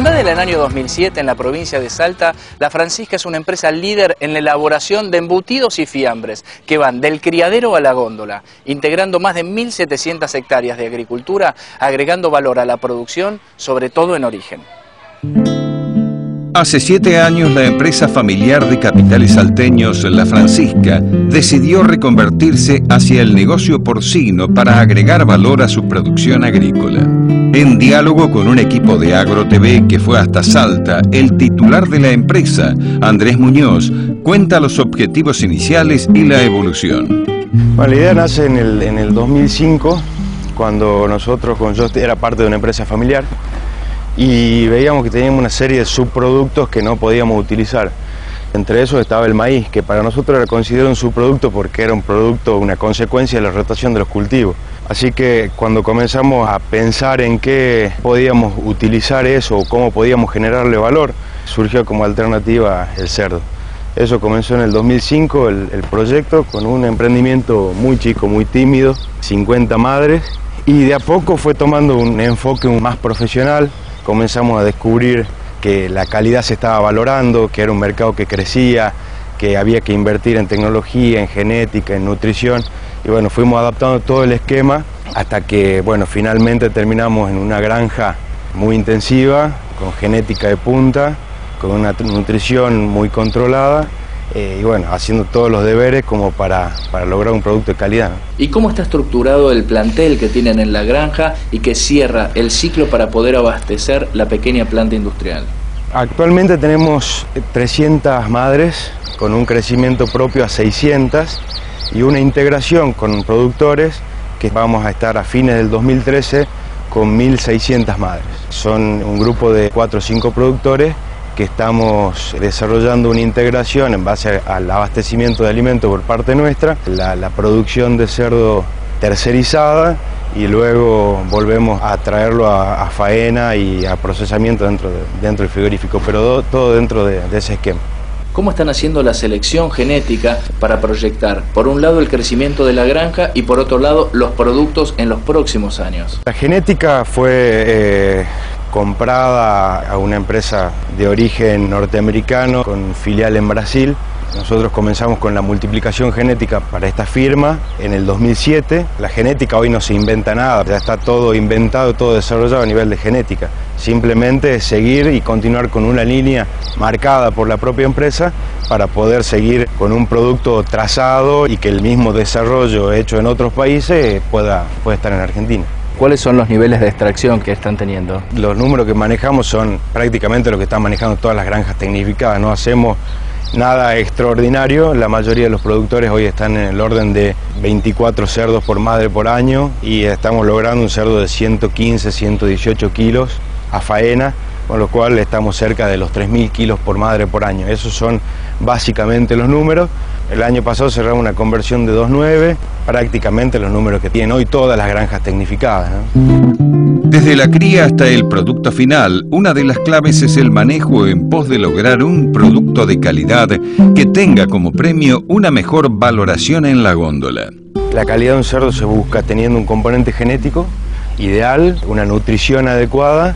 Fundada en el año 2007 en la provincia de Salta, La Francisca es una empresa líder en la elaboración de embutidos y fiambres que van del criadero a la góndola, integrando más de 1.700 hectáreas de agricultura, agregando valor a la producción, sobre todo en origen. Hace siete años la empresa familiar de capitales salteños La Francisca decidió reconvertirse hacia el negocio porcino para agregar valor a su producción agrícola. En diálogo con un equipo de Agro TV que fue hasta Salta, el titular de la empresa, Andrés Muñoz, cuenta los objetivos iniciales y la evolución. la idea nace en el, en el 2005, cuando nosotros, con yo era parte de una empresa familiar, y veíamos que teníamos una serie de subproductos que no podíamos utilizar. Entre esos estaba el maíz, que para nosotros era considerado un subproducto porque era un producto, una consecuencia de la rotación de los cultivos. Así que cuando comenzamos a pensar en qué podíamos utilizar eso o cómo podíamos generarle valor, surgió como alternativa el cerdo. Eso comenzó en el 2005, el, el proyecto, con un emprendimiento muy chico, muy tímido, 50 madres, y de a poco fue tomando un enfoque más profesional, comenzamos a descubrir que la calidad se estaba valorando, que era un mercado que crecía, que había que invertir en tecnología, en genética, en nutrición. Y bueno, fuimos adaptando todo el esquema hasta que, bueno, finalmente terminamos en una granja muy intensiva, con genética de punta, con una nutrición muy controlada eh, y bueno, haciendo todos los deberes como para, para lograr un producto de calidad. ¿Y cómo está estructurado el plantel que tienen en la granja y que cierra el ciclo para poder abastecer la pequeña planta industrial? Actualmente tenemos 300 madres con un crecimiento propio a 600 y una integración con productores que vamos a estar a fines del 2013 con 1.600 madres. Son un grupo de 4 o 5 productores que estamos desarrollando una integración en base al abastecimiento de alimentos por parte nuestra, la, producción de cerdo tercerizada y luego volvemos a traerlo a, faena y a procesamiento dentro, dentro del frigorífico, pero todo dentro de, de ese esquema. ¿Cómo están haciendo la selección genética para proyectar, por un lado, el crecimiento de la granja y por otro lado, los productos en los próximos años? La genética fue eh, comprada a una empresa de origen norteamericano con filial en Brasil. Nosotros comenzamos con la multiplicación genética para esta firma en el 2007. La genética hoy no se inventa nada, ya está todo inventado, todo desarrollado a nivel de genética. Simplemente seguir y continuar con una línea marcada por la propia empresa para poder seguir con un producto trazado y que el mismo desarrollo hecho en otros países pueda, pueda estar en Argentina. ¿Cuáles son los niveles de extracción que están teniendo? Los números que manejamos son prácticamente lo que están manejando todas las granjas tecnificadas. No hacemos nada extraordinario. La mayoría de los productores hoy están en el orden de 24 cerdos por madre por año y estamos logrando un cerdo de 115, 118 kilos a faena, con lo cual estamos cerca de los 3.000 kilos por madre por año. Esos son básicamente los números. El año pasado cerramos una conversión de 2.9, prácticamente los números que tienen hoy todas las granjas tecnificadas. Desde la cría hasta el producto final, una de las claves es el manejo en pos de lograr un producto de calidad que tenga como premio una mejor valoración en la góndola. La calidad de un cerdo se busca teniendo un componente genético ideal, una nutrición adecuada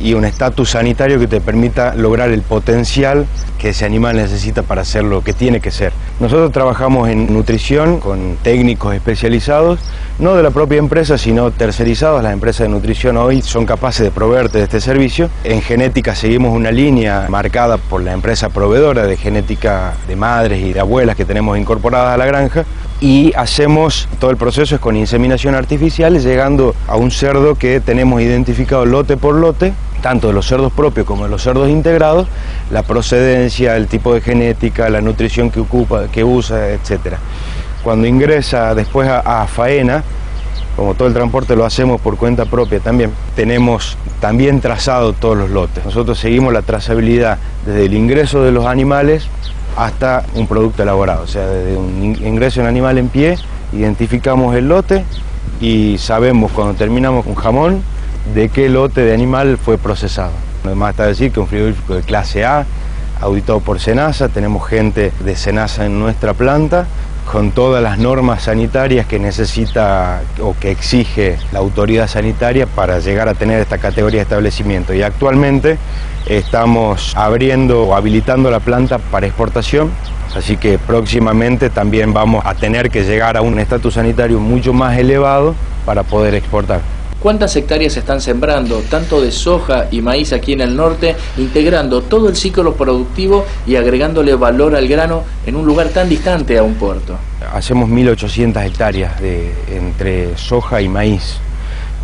y un estatus sanitario que te permita lograr el potencial que ese animal necesita para hacer lo que tiene que ser. Nosotros trabajamos en nutrición con técnicos especializados, no de la propia empresa, sino tercerizados. Las empresas de nutrición hoy son capaces de proveerte de este servicio. En genética seguimos una línea marcada por la empresa proveedora de genética de madres y de abuelas que tenemos incorporadas a la granja y hacemos todo el proceso es con inseminación artificial, llegando a un cerdo que tenemos identificado lote por lote, tanto de los cerdos propios como de los cerdos integrados, la procedencia, el tipo de genética, la nutrición que ocupa, que usa, etc. Cuando ingresa después a, faena, como todo el transporte lo hacemos por cuenta propia también, tenemos también trazado todos los lotes. Nosotros seguimos la trazabilidad desde el ingreso de los animales hasta un producto elaborado. O sea, desde un ingreso en animal en pie, identificamos el lote y sabemos cuando terminamos un jamón de qué lote de animal fue procesado. Además está decir que un frigorífico de clase A, auditado por Senasa, tenemos gente de Senasa en nuestra planta, con todas las normas sanitarias que necesita o que exige la autoridad sanitaria para llegar a tener esta categoría de establecimiento. Y actualmente estamos abriendo o habilitando la planta para exportación, así que próximamente también vamos a tener que llegar a un estatus sanitario mucho más elevado para poder exportar. ¿Cuántas hectáreas están sembrando, tanto de soja y maíz aquí en el norte, integrando todo el ciclo productivo y agregándole valor al grano en un lugar tan distante a un puerto? Hacemos 1.800 hectáreas de, entre soja y maíz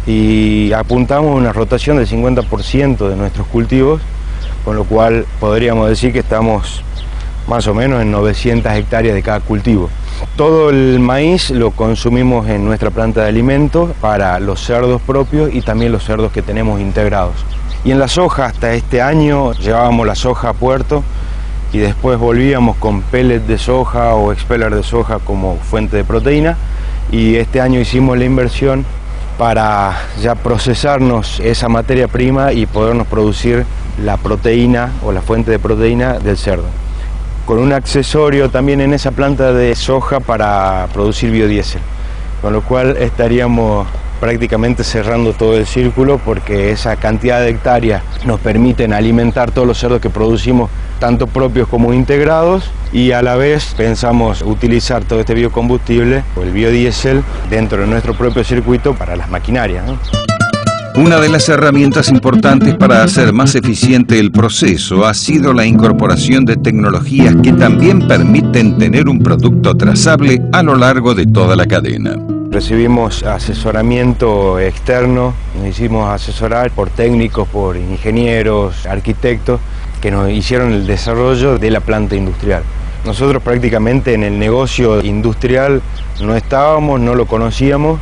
y apuntamos a una rotación del 50% de nuestros cultivos, con lo cual podríamos decir que estamos más o menos en 900 hectáreas de cada cultivo. Todo el maíz lo consumimos en nuestra planta de alimentos para los cerdos propios y también los cerdos que tenemos integrados. Y en la soja, hasta este año llevábamos la soja a puerto y después volvíamos con pellet de soja o expeller de soja como fuente de proteína y este año hicimos la inversión para ya procesarnos esa materia prima y podernos producir la proteína o la fuente de proteína del cerdo con un accesorio también en esa planta de soja para producir biodiesel, con lo cual estaríamos prácticamente cerrando todo el círculo porque esa cantidad de hectáreas nos permiten alimentar todos los cerdos que producimos, tanto propios como integrados, y a la vez pensamos utilizar todo este biocombustible o el biodiesel dentro de nuestro propio circuito para las maquinarias. Una de las herramientas importantes para hacer más eficiente el proceso ha sido la incorporación de tecnologías que también permiten tener un producto trazable a lo largo de toda la cadena. Recibimos asesoramiento externo, nos hicimos asesorar por técnicos, por ingenieros, arquitectos, que nos hicieron el desarrollo de la planta industrial. Nosotros prácticamente en el negocio industrial no estábamos, no lo conocíamos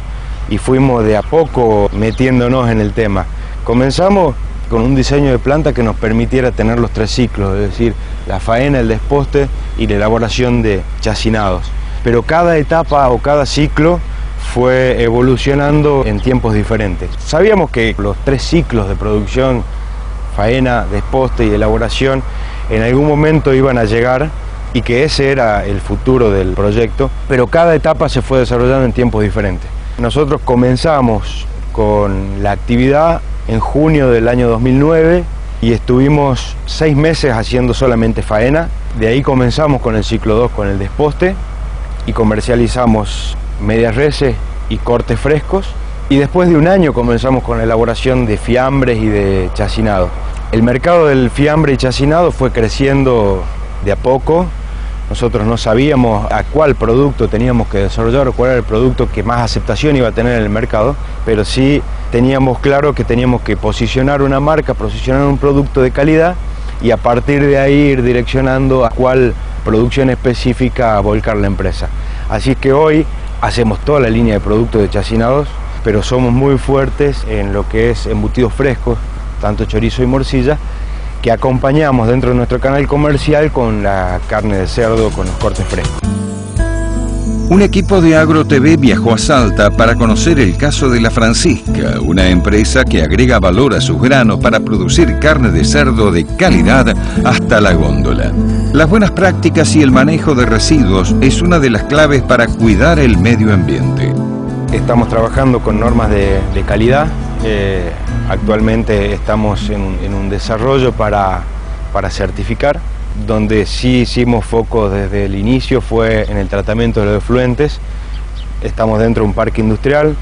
y fuimos de a poco metiéndonos en el tema. Comenzamos con un diseño de planta que nos permitiera tener los tres ciclos, es decir, la faena, el desposte y la elaboración de chacinados. Pero cada etapa o cada ciclo fue evolucionando en tiempos diferentes. Sabíamos que los tres ciclos de producción, faena, desposte y elaboración, en algún momento iban a llegar y que ese era el futuro del proyecto, pero cada etapa se fue desarrollando en tiempos diferentes. Nosotros comenzamos con la actividad en junio del año 2009 y estuvimos seis meses haciendo solamente faena. De ahí comenzamos con el ciclo 2 con el desposte y comercializamos medias reses y cortes frescos. Y después de un año comenzamos con la elaboración de fiambres y de chacinado. El mercado del fiambre y chacinado fue creciendo de a poco nosotros no sabíamos a cuál producto teníamos que desarrollar o cuál era el producto que más aceptación iba a tener en el mercado, pero sí teníamos claro que teníamos que posicionar una marca, posicionar un producto de calidad y a partir de ahí ir direccionando a cuál producción específica volcar la empresa. Así que hoy hacemos toda la línea de productos de chacinados, pero somos muy fuertes en lo que es embutidos frescos, tanto chorizo y morcilla, que acompañamos dentro de nuestro canal comercial con la carne de cerdo con los cortes frescos. Un equipo de Agro TV viajó a Salta para conocer el caso de La Francisca, una empresa que agrega valor a sus granos para producir carne de cerdo de calidad hasta la góndola. Las buenas prácticas y el manejo de residuos es una de las claves para cuidar el medio ambiente. Estamos trabajando con normas de, calidad. Eh, actualmente estamos en, un desarrollo para, para, certificar, donde sí hicimos foco desde el inicio fue en el tratamiento de los efluentes. Estamos dentro de un parque industrial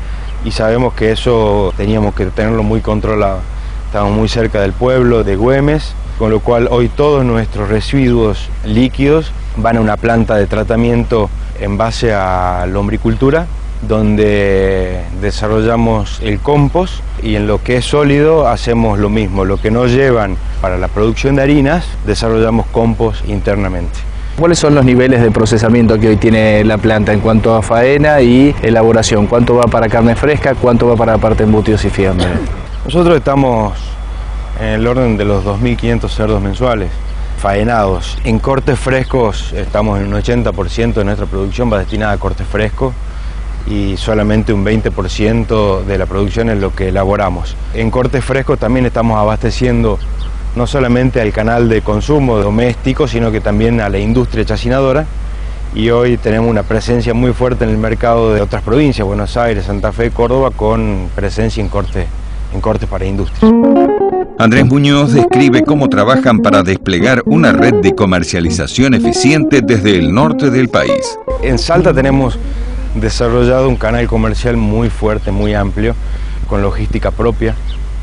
y sabemos que eso teníamos que tenerlo muy controlado. Estamos muy cerca del pueblo de Güemes, con lo cual hoy todos nuestros residuos líquidos van a una planta de tratamiento en base a lombricultura donde desarrollamos el compost y en lo que es sólido hacemos lo mismo. Lo que nos llevan para la producción de harinas, desarrollamos compost internamente. ¿Cuáles son los niveles de procesamiento que hoy tiene la planta en cuanto a faena y elaboración? ¿Cuánto va para carne fresca? ¿Cuánto va para la parte embutidos y fiambre? Nosotros estamos en el orden de los 2.500 cerdos mensuales faenados. En cortes frescos estamos en un 80% de nuestra producción va destinada a cortes frescos y solamente un 20% de la producción es lo que elaboramos. En cortes frescos también estamos abasteciendo no solamente al canal de consumo doméstico, sino que también a la industria chacinadora y hoy tenemos una presencia muy fuerte en el mercado de otras provincias, Buenos Aires, Santa Fe, Córdoba, con presencia en corte, en cortes para industria. Andrés Muñoz describe cómo trabajan para desplegar una red de comercialización eficiente desde el norte del país. En Salta tenemos desarrollado un canal comercial muy fuerte, muy amplio, con logística propia.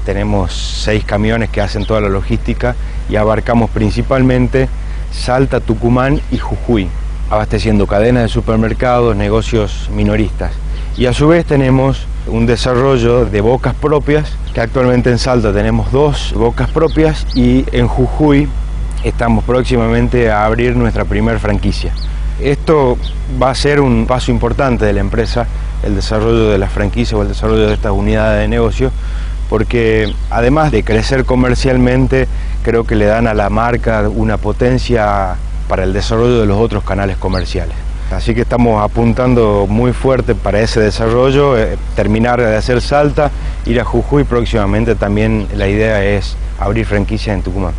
Tenemos seis camiones que hacen toda la logística y abarcamos principalmente Salta, Tucumán y Jujuy, abasteciendo cadenas de supermercados, negocios minoristas. Y a su vez tenemos un desarrollo de bocas propias, que actualmente en Salta tenemos dos bocas propias y en Jujuy estamos próximamente a abrir nuestra primer franquicia. Esto va a ser un paso importante de la empresa, el desarrollo de las franquicias o el desarrollo de estas unidades de negocio, porque además de crecer comercialmente, creo que le dan a la marca una potencia para el desarrollo de los otros canales comerciales. Así que estamos apuntando muy fuerte para ese desarrollo, eh, terminar de hacer Salta, ir a Jujuy próximamente también la idea es abrir franquicias en Tucumán.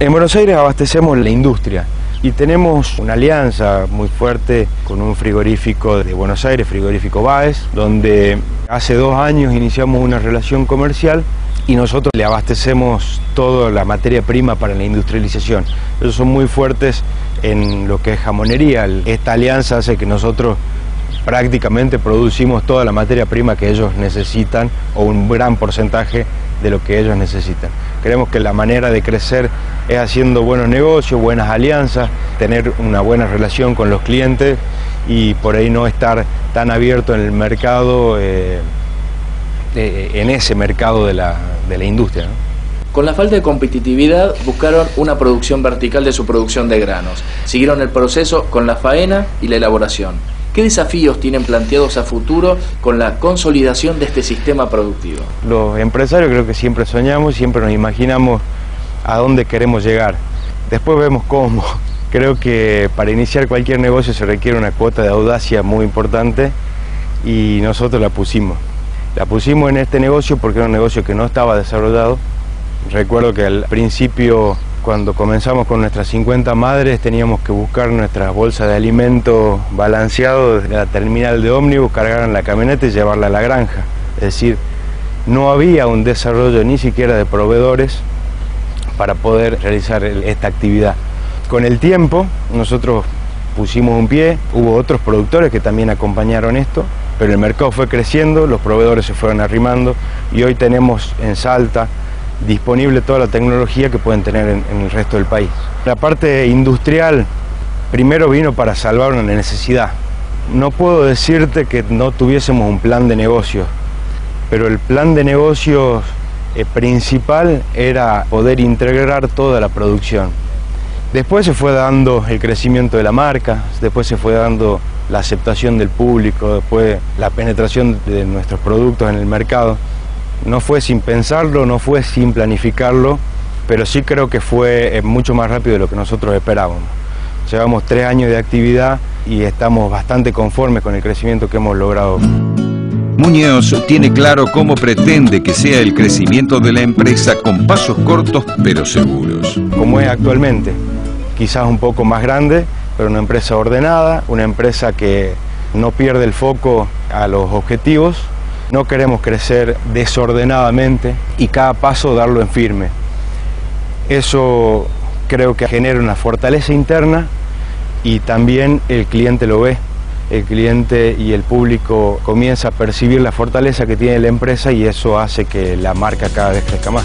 En Buenos Aires abastecemos la industria y tenemos una alianza muy fuerte con un frigorífico de Buenos Aires, frigorífico Baez, donde hace dos años iniciamos una relación comercial y nosotros le abastecemos toda la materia prima para la industrialización. Ellos son muy fuertes en lo que es jamonería. Esta alianza hace que nosotros prácticamente producimos toda la materia prima que ellos necesitan o un gran porcentaje de lo que ellos necesitan. Creemos que la manera de crecer es haciendo buenos negocios, buenas alianzas, tener una buena relación con los clientes y por ahí no estar tan abierto en el mercado. Eh, en ese mercado de la, de la industria. Con la falta de competitividad buscaron una producción vertical de su producción de granos. Siguieron el proceso con la faena y la elaboración. ¿Qué desafíos tienen planteados a futuro con la consolidación de este sistema productivo? Los empresarios creo que siempre soñamos, siempre nos imaginamos a dónde queremos llegar. Después vemos cómo. Creo que para iniciar cualquier negocio se requiere una cuota de audacia muy importante y nosotros la pusimos. La pusimos en este negocio porque era un negocio que no estaba desarrollado. Recuerdo que al principio, cuando comenzamos con nuestras 50 madres, teníamos que buscar nuestras bolsas de alimentos balanceados desde la terminal de ómnibus, cargar en la camioneta y llevarla a la granja. Es decir, no había un desarrollo ni siquiera de proveedores para poder realizar esta actividad. Con el tiempo, nosotros pusimos un pie, hubo otros productores que también acompañaron esto, pero el mercado fue creciendo, los proveedores se fueron arrimando y hoy tenemos en Salta disponible toda la tecnología que pueden tener en, el resto del país. La parte industrial primero vino para salvar una necesidad. No puedo decirte que no tuviésemos un plan de negocios, pero el plan de negocios principal era poder integrar toda la producción. Después se fue dando el crecimiento de la marca, después se fue dando la aceptación del público, después la penetración de nuestros productos en el mercado. No fue sin pensarlo, no fue sin planificarlo, pero sí creo que fue eh, mucho más rápido de lo que nosotros esperábamos. Llevamos tres años de actividad y estamos bastante conformes con el crecimiento que hemos logrado. Muñoz tiene claro cómo pretende que sea el crecimiento de la empresa con pasos cortos pero seguros. Como es actualmente, quizás un poco más grande, pero una empresa ordenada, una empresa que no pierde el foco a los objetivos. No queremos crecer desordenadamente y cada paso darlo en firme. Eso creo que genera una fortaleza interna y también el cliente lo ve. El cliente y el público comienza a percibir la fortaleza que tiene la empresa y eso hace que la marca cada vez crezca más.